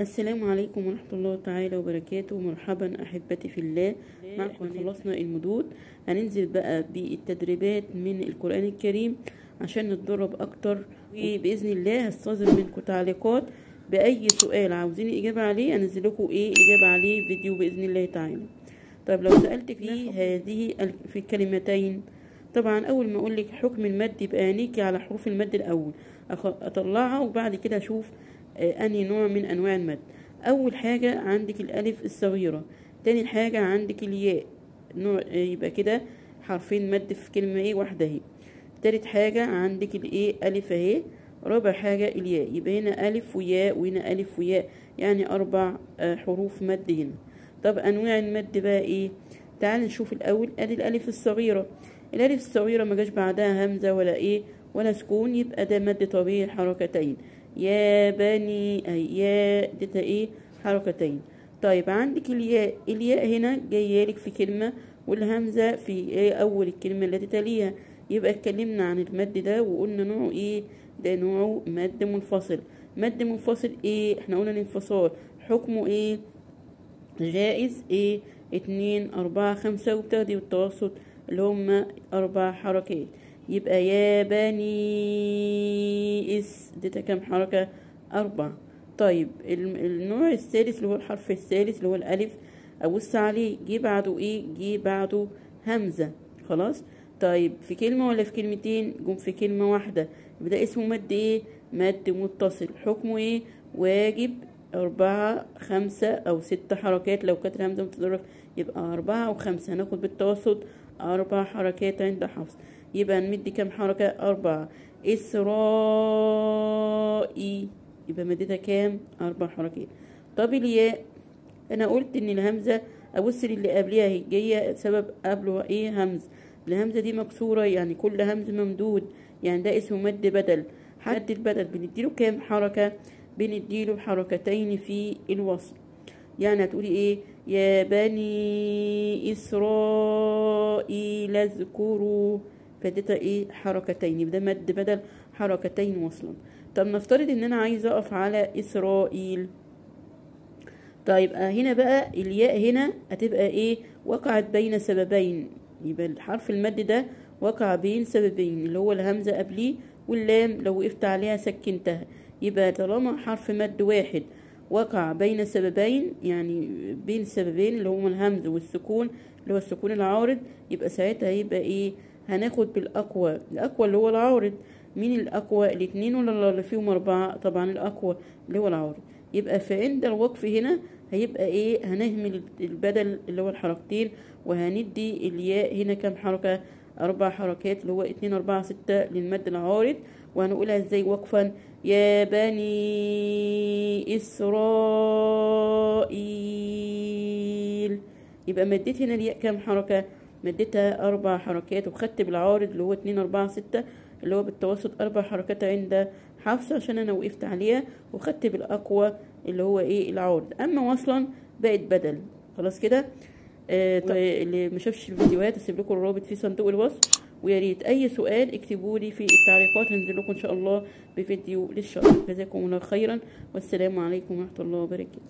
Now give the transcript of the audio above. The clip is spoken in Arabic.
السلام عليكم ورحمة الله تعالى وبركاته. مرحبا أحبتي في الله. معكم خلصنا المدود. هننزل بقى بالتدريبات من القرآن الكريم عشان نتدرب أكتر. وبإذن الله هستظهر منكم تعليقات. بأي سؤال عاوزين إجابة عليه أنزل لكم إيه إجابة عليه فيديو بإذن الله تعالى. طب لو سألتك في هذه في الكلمتين طبعا أول ما أقول لك حكم المد يبقى عينيكي على حروف المد الأول. أطلعها وبعد كده أشوف أنهي نوع من أنواع المد. أول حاجة عندك الألف الصغيرة. تاني حاجة عندك الياء. نوع يبقى كده حرفين مد في كلمة إيه واحدة أهي. تالت حاجة عندك الايه ألف أهي. رابع حاجة الياء. يبقى هنا ألف وياء وهنا ألف وياء. يعني أربع آه، حروف مد هنا. طب أنواع المد بقى إيه؟ تعال نشوف الأول. أدي الألف الصغيرة. الألف الصغيرة ما جاش بعدها همزة ولا إيه ولا سكون. يبقى ده مد طبيعي حركتين. يا بني أي يا ده إيه حركتين. طيب عندك الياء. الياء هنا جاية لك في كلمة والهمزة في إيه أول الكلمة التي تليها. يبقى اتكلمنا عن المد ده وقلنا نوعه إيه؟ ده نوعه مد منفصل. مد منفصل إيه؟ إحنا قلنا الانفصال. حكمه إيه؟ جائز إيه؟ اتنين أربعة خمسة وبتاخدي بالتوسط اللي هما أربع حركات. يبقى يا بني إس. اديتها كام حركة؟ أربع طيب النوع الثالث اللي هو الحرف الثالث اللي هو الألف أبص عليه جه بعده إيه؟ جه بعده همزة. خلاص؟ طيب في كلمة ولا في كلمتين؟ جم في كلمة واحدة. يبقى ده اسمه مد إيه؟ مد متصل. حكمه إيه؟ واجب أربعة خمسة أو ست حركات. لو كانت الهمزة متضرب يبقى أربعة وخمسة. هناخد بالتوسط أربع حركات عند حفص. يبقى نمد كام حركة؟ أربعة. إسرائي. يبقى مدتها كام؟ أربع حركات. طب الياء؟ أنا قلت إن الهمزة أبص للي قبلها هي جاية سبب قبله إيه؟ همز. الهمزة دي مكسورة يعني كل همز ممدود. يعني ده اسمه مد بدل. حد البدل. بنديله كام حركة؟ بنديله حركتين في الوصل. يعني هتقولي إيه؟ يا بني إسرائيل اذكروا. فاديتها إيه؟ حركتين. ده مد بدل حركتين وصلا طب نفترض إن أنا عايزه أقف على إسرائيل. طيب آه هنا بقى الياء هنا هتبقى إيه؟ وقعت بين سببين. يبقى الحرف المد ده وقع بين سببين اللي هو الهمزة قبليه واللام لو وقفت عليها سكنتها. يبقى طالما حرف مد واحد وقع بين سببين يعني بين سببين اللي هما الهمز والسكون اللي هو السكون العارض. يبقى ساعتها يبقى إيه؟ هناخد بالأقوى. الأقوى اللي هو العارض. مين الأقوى؟ الاتنين ولا اللي فيهم أربعة؟ طبعا الأقوى اللي هو العارض. يبقى فعند الوقف هنا هيبقى إيه؟ هنهمل البدل اللي هو الحركتين وهندي الياء هنا كام حركة؟ أربع حركات اللي هو اتنين أربعة ستة للمد العارض. وهنقولها إزاي وقفا؟ يا بني إسرائيل. يبقى مديت هنا الياء كام حركة؟ مديتها أربع حركات. وخدت بالعارض اللي هو اتنين أربعة ستة اللي هو بالتوسط أربع حركات عند حفص عشان أنا وقفت عليها. وخدت بالأقوى اللي هو إيه؟ العارض. أما وصلا بقت بدل. خلاص كده؟ اللي ما شافش الفيديوهات هسيب لكم الرابط في صندوق الوصف ويا ريت أي سؤال اكتبوا لي في التعليقات هنزل لكم إن شاء الله بفيديو للشرح جزاكم الله خيرا والسلام عليكم ورحمة الله وبركاته.